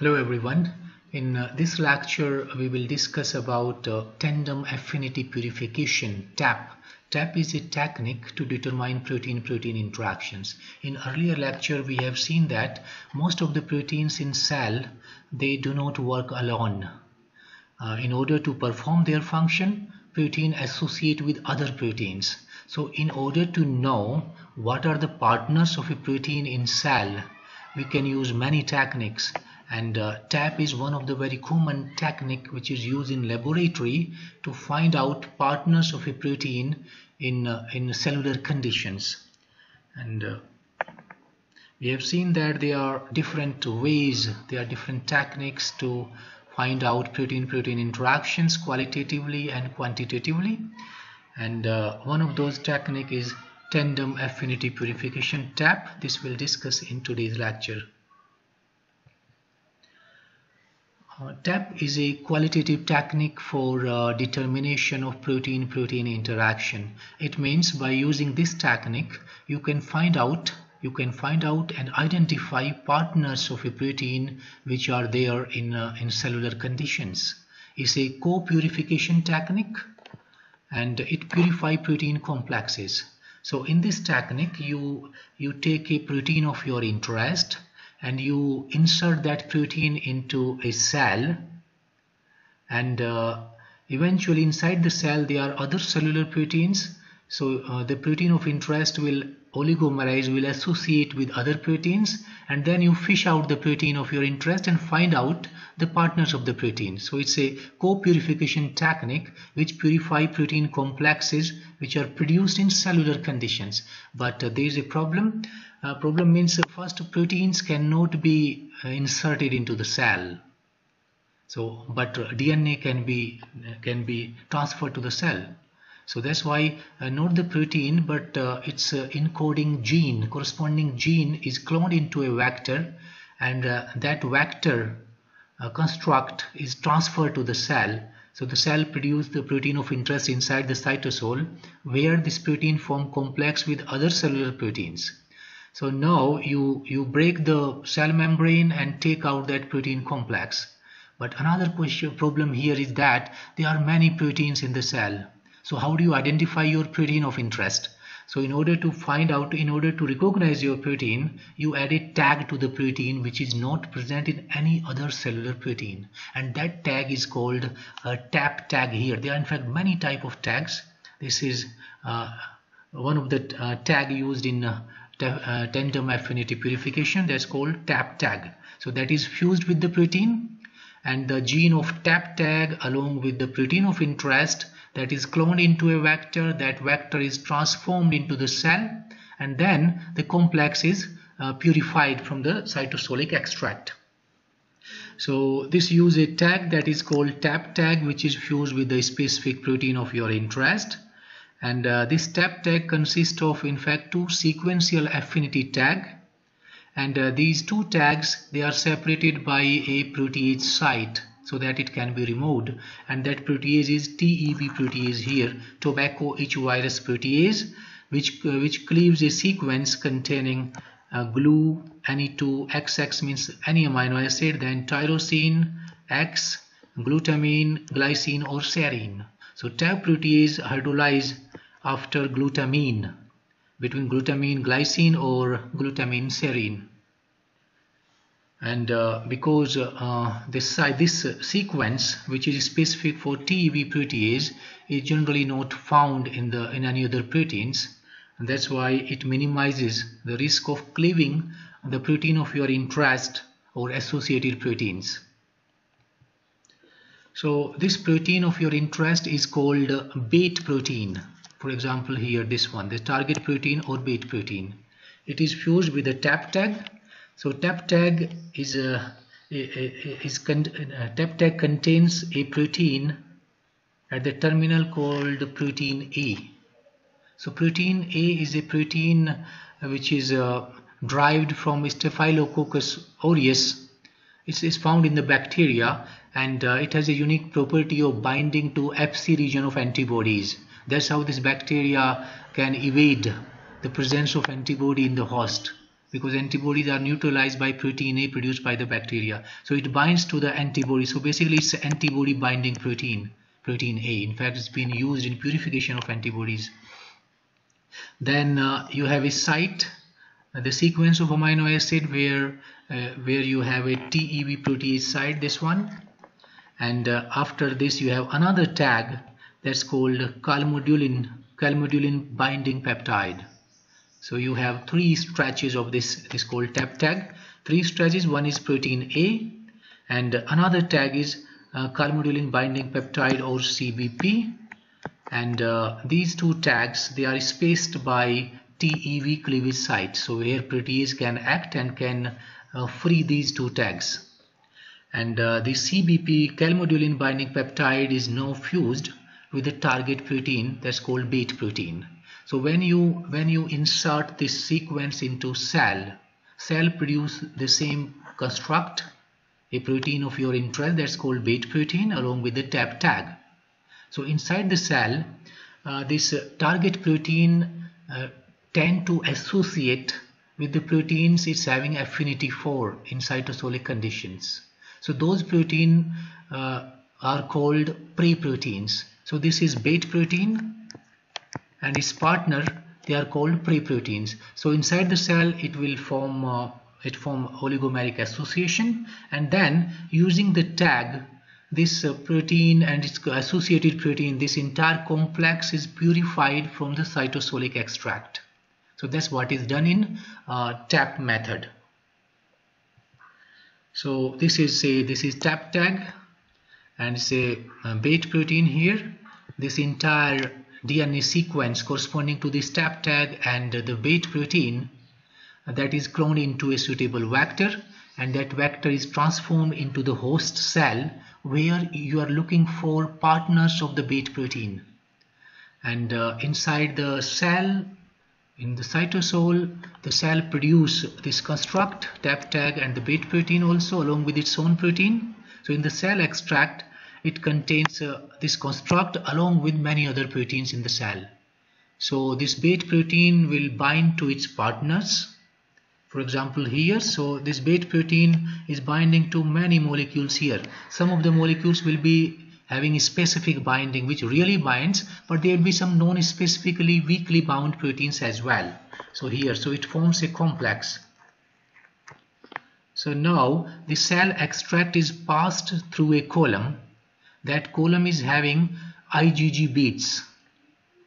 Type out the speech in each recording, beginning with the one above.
Hello everyone. In uh, this lecture we will discuss about uh, tandem affinity purification TAP. TAP is a technique to determine protein-protein interactions. In earlier lecture we have seen that most of the proteins in cell they do not work alone. Uh, in order to perform their function protein associate with other proteins. So in order to know what are the partners of a protein in cell we can use many techniques and uh, TAP is one of the very common technique which is used in laboratory to find out partners of a protein in, uh, in cellular conditions. And uh, we have seen that there are different ways there are different techniques to find out protein-protein interactions qualitatively and quantitatively. And uh, one of those technique is tandem affinity purification TAP. This we'll discuss in today's lecture Uh, TAP is a qualitative technique for uh, determination of protein-protein interaction. It means by using this technique, you can find out you can find out and identify partners of a protein which are there in, uh, in cellular conditions. It's a co-purification technique and it purify protein complexes. So in this technique, you, you take a protein of your interest and you insert that protein into a cell and uh, eventually inside the cell there are other cellular proteins so uh, the protein of interest will oligomerize will associate with other proteins and then you fish out the protein of your interest and find out the partners of the protein. So it's a co-purification technique which purify protein complexes which are produced in cellular conditions. But uh, there is a problem. Uh, problem means uh, first proteins cannot be uh, inserted into the cell. So but uh, DNA can be can be transferred to the cell so that's why uh, not the protein but uh, its encoding gene corresponding gene is cloned into a vector and that vector construct is transferred to the cell so the cell produces the protein of interest inside the cytosol where this protein form complex with other cellular proteins so now you, you break the cell membrane and take out that protein complex. But another question problem here is that there are many proteins in the cell. So how do you identify your protein of interest? So in order to find out, in order to recognize your protein, you add a tag to the protein which is not present in any other cellular protein. And that tag is called a tap tag here. There are in fact many type of tags. This is uh, one of the uh, tag used in uh, uh, tandem affinity purification that's called tap tag so that is fused with the protein and the gene of tap tag along with the protein of interest that is cloned into a vector that vector is transformed into the cell and then the complex is uh, purified from the cytosolic extract. So this use a tag that is called tap tag which is fused with the specific protein of your interest. And uh, this tap tag consists of in fact two sequential affinity tag. And uh, these two tags they are separated by a protease site so that it can be removed. And that protease is TEV protease here tobacco etch virus protease which uh, which cleaves a sequence containing uh, glue Ne2 XX means any amino acid then tyrosine X glutamine glycine or serine. So tap protease hydrolyze after glutamine between glutamine glycine or glutamine serine and uh, because uh, this this sequence which is specific for TEV protease is generally not found in the in any other proteins. And that's why it minimizes the risk of cleaving the protein of your interest or associated proteins. So this protein of your interest is called bait protein. For example here this one the target protein or bait protein. It is fused with a tap tag so tap tag is a, is a tap tag contains a protein at the terminal called protein A. So protein A is a protein which is uh, derived from Staphylococcus aureus. It is found in the bacteria and uh, it has a unique property of binding to Fc region of antibodies. That's how this bacteria can evade the presence of antibody in the host because antibodies are neutralized by protein A produced by the bacteria. So it binds to the antibody. So basically it's antibody binding protein, protein A. In fact, it's been used in purification of antibodies. Then uh, you have a site, uh, the sequence of amino acid where uh, where you have a TEV protease site, this one. And uh, after this you have another tag that's called calmodulin, calmodulin binding peptide. So you have three stretches of this, this called TAP tag. Three stretches, one is protein A and another tag is uh, calmodulin binding peptide or CBP and uh, these two tags they are spaced by TEV cleavage site. So where protease can act and can uh, free these two tags. And uh, the CBP calmodulin binding peptide is now fused with the target protein that's called bait protein so when you when you insert this sequence into cell cell produce the same construct a protein of your interest that's called bait protein along with the tap tag so inside the cell uh, this uh, target protein uh, tend to associate with the proteins it's having affinity for in cytosolic conditions so those protein uh, are called prey-proteins. so this is bait protein and its partner they are called prey proteins so inside the cell it will form uh, it form oligomeric association. And then using the tag this uh, protein and its associated protein this entire complex is purified from the cytosolic extract. So that's what is done in uh, tap method. So this is say this is tap tag and say uh, bait protein here. This entire DNA sequence corresponding to the tap tag and the bait protein that is cloned into a suitable vector and that vector is transformed into the host cell where you are looking for partners of the bait protein. And uh, inside the cell in the cytosol the cell produce this construct tap tag and the bait protein also along with its own protein. So in the cell extract it contains uh, this construct along with many other proteins in the cell. So this bait protein will bind to its partners. For example here, so this bait protein is binding to many molecules here. Some of the molecules will be having a specific binding which really binds but there will be some non-specifically weakly bound proteins as well. So here, so it forms a complex. So now the cell extract is passed through a column that column is having IgG beads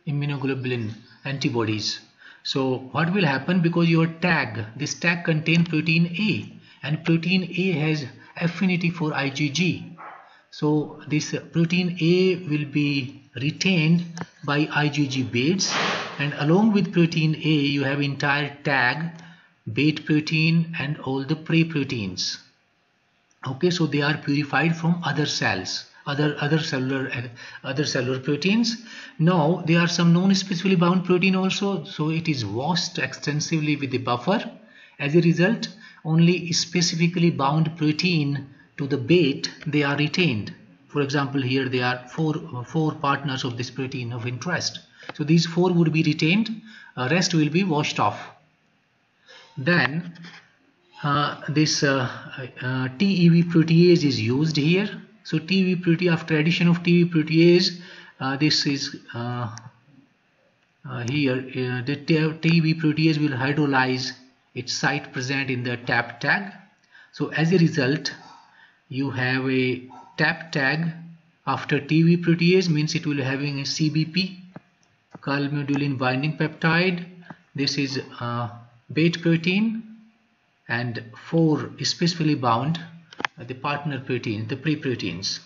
immunoglobulin antibodies. So what will happen because your tag this tag contain protein A and protein A has affinity for IgG so this protein A will be retained by IgG beads and along with protein A you have entire tag bait protein and all the prey proteins okay so they are purified from other cells other other cellular other cellular proteins. Now there are some non-specifically bound protein also so it is washed extensively with the buffer. As a result only specifically bound protein to the bait they are retained. For example here there are four four partners of this protein of interest. So these four would be retained uh, rest will be washed off. Then uh, this uh, uh TEV protease is used here so TEV protease after addition of TEV protease, uh, this is uh, uh, here uh, the TEV protease will hydrolyze its site present in the tap tag. So as a result, you have a tap tag after TEV protease means it will having a CBP calmodulin binding peptide. This is uh, bait protein and 4 specifically bound the partner protein, the prey-proteins.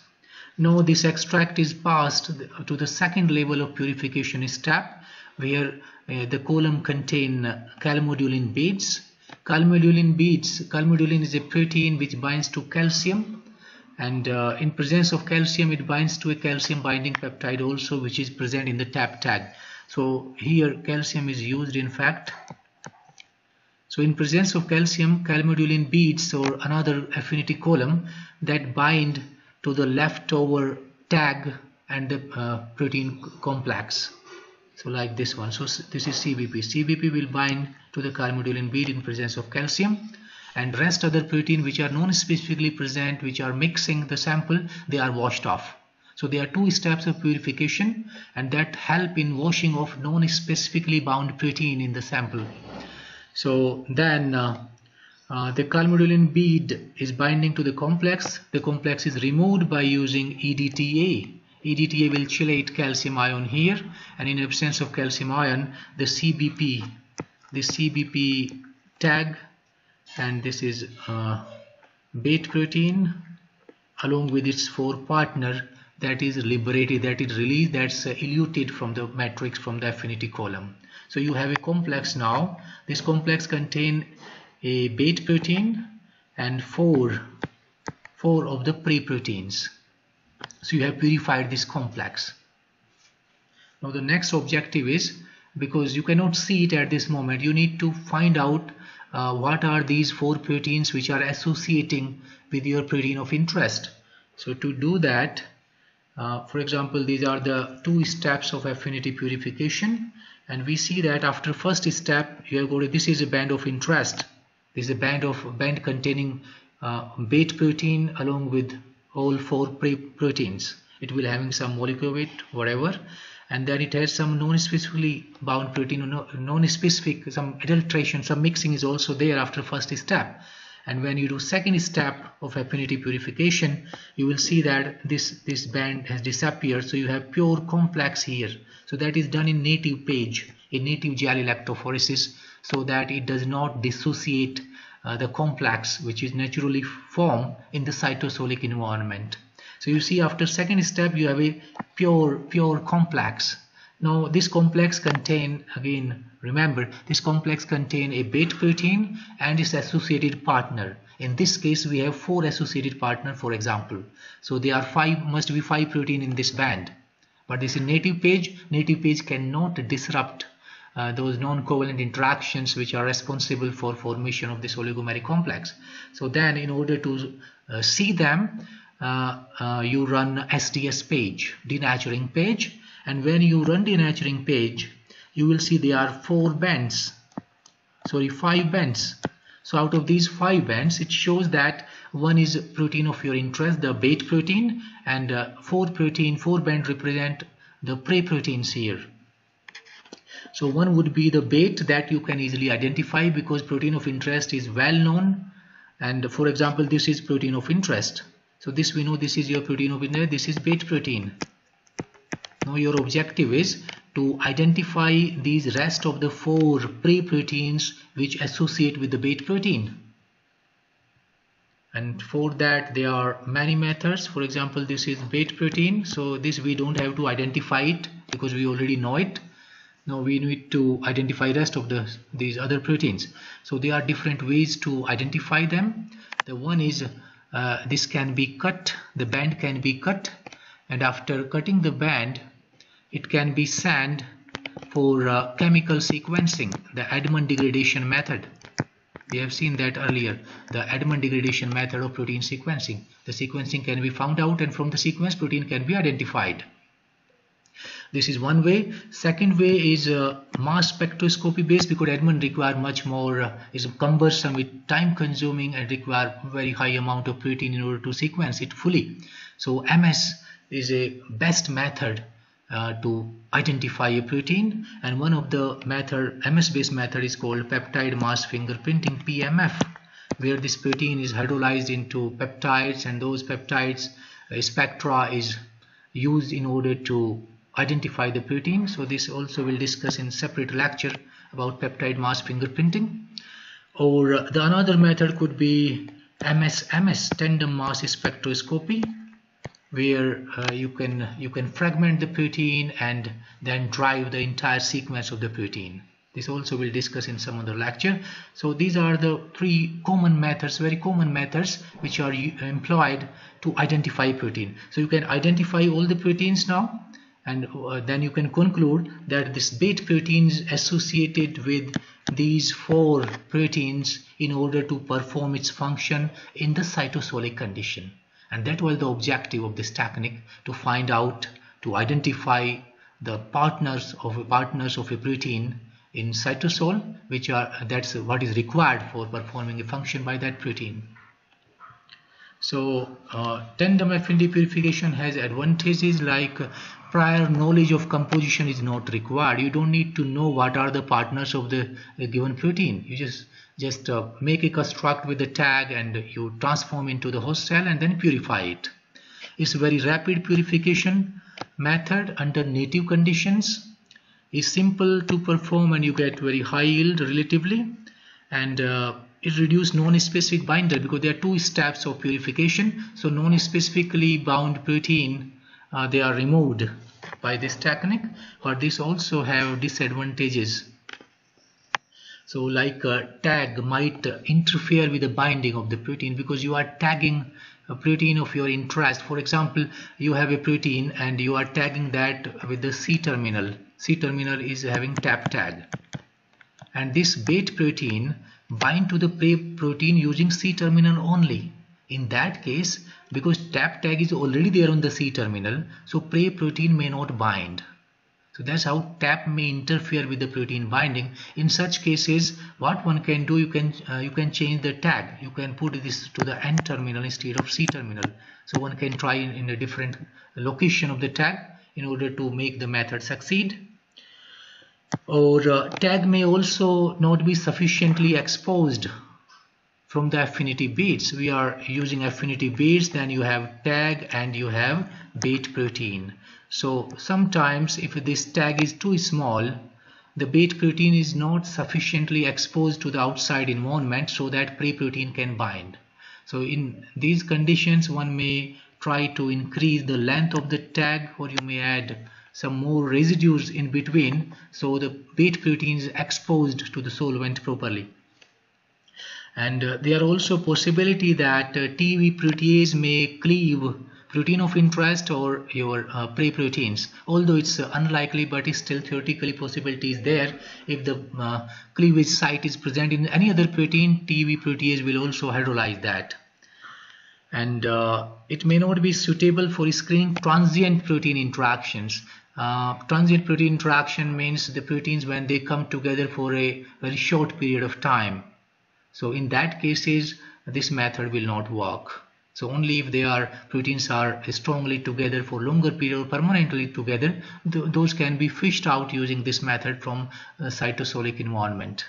Now this extract is passed to the second level of purification step where uh, the column contain calmodulin beads. Calmodulin beads, calmodulin is a protein which binds to calcium and uh, in presence of calcium it binds to a calcium binding peptide also which is present in the tap tag. So here calcium is used in fact so in presence of calcium, calmodulin beads or another affinity column that bind to the leftover tag and the uh, protein complex. So like this one. So this is CBP. CBP will bind to the calmodulin bead in presence of calcium and rest other protein which are non-specifically present which are mixing the sample they are washed off so there are two steps of purification and that help in washing off non-specifically bound protein in the sample so then uh, uh, the calmodulin bead is binding to the complex. The complex is removed by using EDTA EDTA will chelate calcium ion here and in absence of calcium ion the CBP the CBP tag and this is uh, bait protein along with its four partner that is liberated that is released that's uh, eluted from the matrix from the affinity column so you have a complex now. This complex contain a bait protein and four four of the prey proteins so you have purified this complex. Now the next objective is because you cannot see it at this moment you need to find out uh, what are these four proteins which are associating with your protein of interest. So to do that uh, for example these are the two steps of affinity purification and we see that after first step you have got this is a band of interest. This is a band of band containing uh, bait protein along with all four proteins. It will having some molecular weight whatever. And then it has some non-specifically bound protein No, non-specific some adulteration some mixing is also there after first step and when you do second step of affinity purification you will see that this this band has disappeared. So you have pure complex here. So that is done in native page in native jelly electrophoresis so that it does not dissociate uh, the complex which is naturally formed in the cytosolic environment. So you see after second step you have a pure pure complex now this complex contain again remember this complex contain a bait protein and its associated partner. In this case we have four associated partner for example. So there are five must be five protein in this band. But this is native page. Native page cannot disrupt uh, those non-covalent interactions which are responsible for formation of this oligomeric complex. So then in order to uh, see them uh, uh, you run SDS page, denaturing page and when you run denaturing page you will see there are four bands. Sorry five bands. So out of these five bands it shows that one is protein of your interest the bait protein and uh, four protein four band represent the prey proteins here. So one would be the bait that you can easily identify because protein of interest is well known. And for example this is protein of interest. So this we know this is your protein of interest this is bait protein now your objective is to identify these rest of the four prey-proteins which associate with the bait protein. And for that there are many methods. For example this is bait protein. So this we don't have to identify it because we already know it. Now we need to identify rest of the these other proteins. So there are different ways to identify them. The one is uh, this can be cut. The band can be cut. And after cutting the band it can be sand for uh, chemical sequencing the Edman degradation method. We have seen that earlier the Edman degradation method of protein sequencing. The sequencing can be found out and from the sequence protein can be identified. This is one way. Second way is uh, mass spectroscopy based because Edman require much more uh, is cumbersome with time consuming and require very high amount of protein in order to sequence it fully. So MS is a best method uh, to identify a protein. And one of the method MS based method is called peptide mass fingerprinting PMF where this protein is hydrolyzed into peptides and those peptides uh, spectra is used in order to identify the protein. So this also will discuss in separate lecture about peptide mass fingerprinting. Or uh, the another method could be MSMS tandem mass spectroscopy where uh, you can you can fragment the protein and then drive the entire sequence of the protein. This also we'll discuss in some other lecture. So these are the three common methods very common methods which are employed to identify protein. So you can identify all the proteins now and uh, then you can conclude that this bait protein is associated with these four proteins in order to perform its function in the cytosolic condition and that was the objective of this technique to find out to identify the partners of partners of a protein in cytosol which are that's what is required for performing a function by that protein. So uh, tandem affinity purification has advantages like prior knowledge of composition is not required. You don't need to know what are the partners of the, given protein. You just just uh, make a construct with the tag and you transform into the host cell and then purify it. It's a very rapid purification method under native conditions. Is simple to perform and you get very high yield relatively. And uh, it reduces non-specific binder because there are two steps of purification. So non-specifically bound protein uh, they are removed by this technique but this also have disadvantages. So like a uh, tag might interfere with the binding of the protein because you are tagging a protein of your interest. For example you have a protein and you are tagging that with the C terminal. C terminal is having tap tag. And this bait protein bind to the protein using C terminal only. In that case because tap tag is already there on the C terminal so prey protein may not bind. So that's how tap may interfere with the protein binding. In such cases what one can do you can uh, you can change the tag. You can put this to the N terminal instead of C terminal. So one can try in, in a different location of the tag in order to make the method succeed. Or uh, tag may also not be sufficiently exposed from the affinity beads. We are using affinity beads then you have tag and you have bait protein. So sometimes if this tag is too small the bait protein is not sufficiently exposed to the outside environment so that prey protein can bind. So in these conditions one may try to increase the length of the tag or you may add some more residues in between so the bait protein is exposed to the solvent properly and uh, there are also possibility that uh, TEV protease may cleave protein of interest or your uh, prey proteins although it's uh, unlikely but it's still theoretically possibility is there. If the uh, cleavage site is present in any other protein TEV protease will also hydrolyze that. And uh, it may not be suitable for screening transient protein interactions. Uh, transient protein interaction means the proteins when they come together for a very short period of time so in that cases, this method will not work. So only if they are proteins are strongly together for longer period permanently together, th those can be fished out using this method from uh, cytosolic environment.